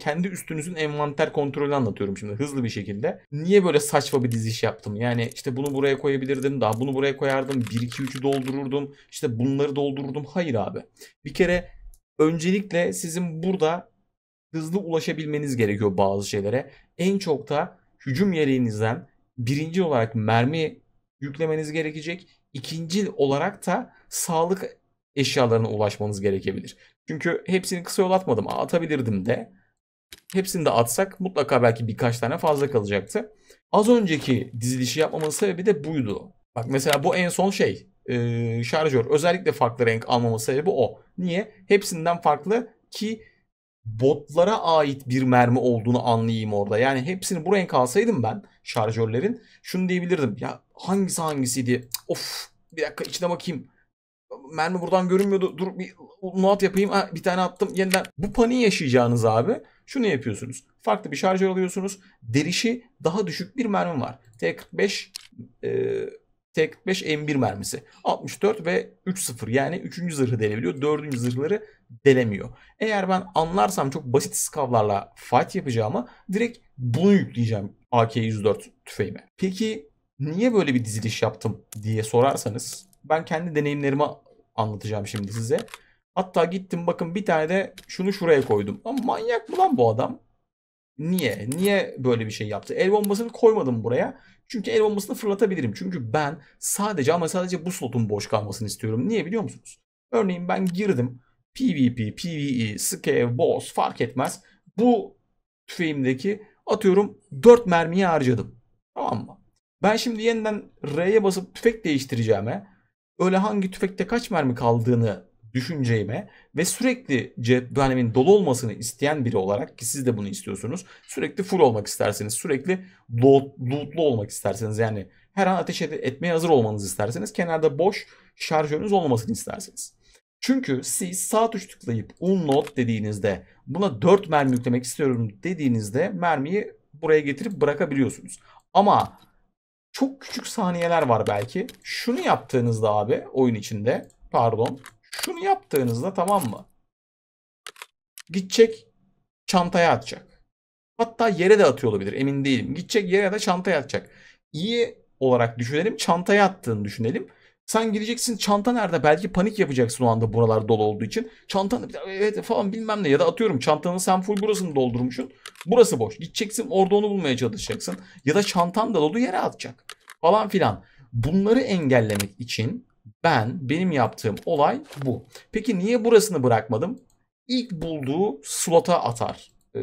Kendi üstünüzün envanter kontrolü anlatıyorum şimdi hızlı bir şekilde. Niye böyle saçma bir diziş yaptım? Yani işte bunu buraya koyabilirdim, daha bunu buraya koyardım, 1 2 3'ü doldururdum. işte bunları doldururdum. Hayır abi. Bir kere öncelikle sizin burada hızlı ulaşabilmeniz gerekiyor bazı şeylere. En çok da hücum yeleğinizden birinci olarak mermi yüklemeniz gerekecek. İkinci olarak da sağlık eşyalarına ulaşmanız gerekebilir. Çünkü hepsini kısa yol atmadım. Atabilirdim de. Hepsini de atsak mutlaka belki birkaç tane fazla kalacaktı. Az önceki dizilişi yapmamın sebebi de buydu. Bak mesela bu en son şey e, şarjör. Özellikle farklı renk almamın sebebi o. Niye? Hepsinden farklı ki botlara ait bir mermi olduğunu anlayayım orada. Yani hepsini bu renk alsaydım ben şarjörlerin şunu diyebilirdim. Ya hangisi hangisiydi? Of bir dakika içine bakayım. Mermi buradan görünmüyordu. Dur bir not yapayım. Ha, bir tane attım yeniden. Bu paniği yaşayacağınız abi şunu yapıyorsunuz. Farklı bir şarjör alıyorsunuz. Derişi daha düşük bir mermi var. T45 e, T45 M1 mermisi. 64 ve 3.0 yani 3. zırhı delebiliyor. 4. zırhları delemiyor. Eğer ben anlarsam çok basit skavlarla fight yapacağımı direkt bunu yükleyeceğim AK-104 tüfeğime. Peki niye böyle bir diziliş yaptım diye sorarsanız ben kendi deneyimlerimi anlatacağım şimdi size. Hatta gittim bakın bir tane de şunu şuraya koydum. Ama manyak mı lan bu adam? Niye? Niye böyle bir şey yaptı? El bombasını koymadım buraya. Çünkü el bombasını fırlatabilirim. Çünkü ben sadece ama sadece bu slotun boş kalmasını istiyorum. Niye biliyor musunuz? Örneğin ben girdim. PvP, PvE, Scav, Boss fark etmez. Bu tüfeğimdeki atıyorum 4 mermiyi harcadım. Tamam mı? Ben şimdi yeniden R'ye basıp tüfek değiştireceğime öyle hangi tüfekte kaç mermi kaldığını düşüneceğime ve sürekli cephanimin dolu olmasını isteyen biri olarak ki siz de bunu istiyorsunuz. Sürekli full olmak isterseniz, sürekli lootlu olmak isterseniz yani her an ateş etmeye hazır olmanızı isterseniz kenarda boş şarjörünüz olmamasını isterseniz. Çünkü siz sağ tuş tıklayıp unload dediğinizde buna 4 mermi yüklemek istiyorum dediğinizde mermiyi buraya getirip bırakabiliyorsunuz. Ama çok küçük saniyeler var belki. Şunu yaptığınızda abi oyun içinde pardon şunu yaptığınızda tamam mı? Gidecek çantaya atacak. Hatta yere de atıyor olabilir emin değilim. Gidecek yere da çantaya atacak. İyi olarak düşünelim çantaya attığını düşünelim. Sen gideceksin çanta nerede? Belki panik yapacaksın o anda buralar dolu olduğu için. Çantanı evet falan bilmem ne ya da atıyorum çantanı sen full burasını doldurmuşsun. Burası boş. Gideceksin orada onu bulmaya çalışacaksın. Ya da çantan da dolu yere atacak. Falan filan. Bunları engellemek için ben benim yaptığım olay bu. Peki niye burasını bırakmadım? İlk bulduğu slota atar e,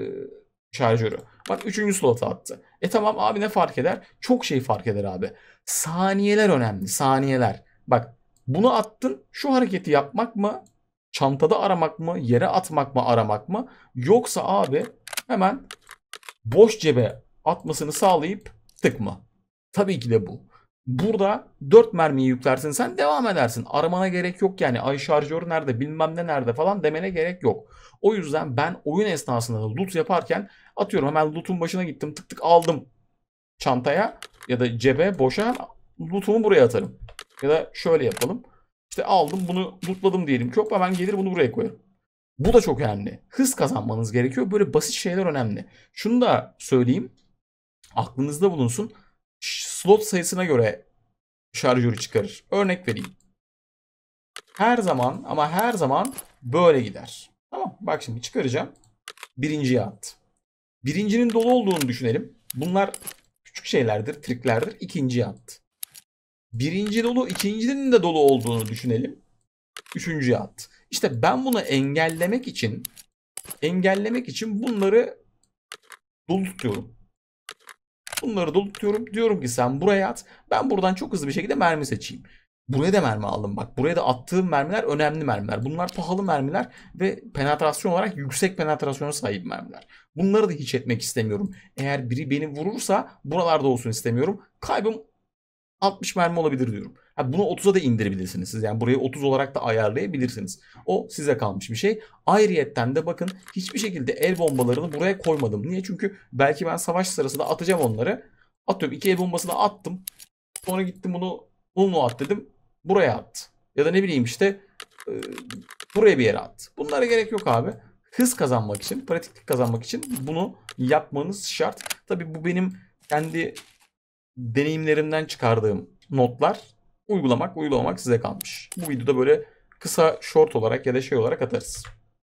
şarjörü. Bak üçüncü slota attı. E tamam abi ne fark eder? Çok şey fark eder abi. Saniyeler önemli. Saniyeler. Bak bunu attın şu hareketi yapmak mı? Çantada aramak mı? Yere atmak mı aramak mı? Yoksa abi hemen boş cebe atmasını sağlayıp tık mı? Tabii ki de bu. Burada 4 mermiyi yüklersin sen devam edersin. Aramana gerek yok yani ay şarjör nerede bilmem ne nerede falan demene gerek yok. O yüzden ben oyun esnasında loot yaparken atıyorum hemen loot'un başına gittim tık tık aldım çantaya ya da cebe boşa loot'umu buraya atarım. Ya da şöyle yapalım. İşte aldım bunu lootladım diyelim. Çok ben gelir bunu buraya koyarım. Bu da çok önemli. Hız kazanmanız gerekiyor. Böyle basit şeyler önemli. Şunu da söyleyeyim. Aklınızda bulunsun. Slot sayısına göre şarjörü çıkarır. Örnek vereyim. Her zaman ama her zaman böyle gider. Tamam bak şimdi çıkaracağım. Birinciye at. Birincinin dolu olduğunu düşünelim. Bunlar küçük şeylerdir, triklerdir. İkinciye at. Birinci dolu, ikincinin de dolu olduğunu düşünelim. Üçüncüye at. İşte ben bunu engellemek için engellemek için bunları dolu tutuyorum. Bunları dolu tutuyorum. Diyorum ki sen buraya at. Ben buradan çok hızlı bir şekilde mermi seçeyim. Buraya da mermi aldım bak. Buraya da attığım mermiler önemli mermiler. Bunlar pahalı mermiler ve penetrasyon olarak yüksek penetrasyona sahip mermiler. Bunları da hiç etmek istemiyorum. Eğer biri beni vurursa buralarda olsun istemiyorum. Kaybım 60 mermi olabilir diyorum. Ha, bunu 30'a da indirebilirsiniz siz. Yani burayı 30 olarak da ayarlayabilirsiniz. O size kalmış bir şey. Ayrıyetten de bakın hiçbir şekilde el bombalarını buraya koymadım. Niye? Çünkü belki ben savaş sırasında atacağım onları. Atıyorum iki el bombasını attım. Sonra gittim bunu bunu at dedim. Buraya at. Ya da ne bileyim işte e, buraya bir yere at. Bunlara gerek yok abi. hız kazanmak için, pratiklik kazanmak için bunu yapmanız şart. Tabi bu benim kendi deneyimlerimden çıkardığım notlar. Uygulamak, uygulamak size kalmış. Bu videoda böyle kısa short olarak ya da şey olarak atarız.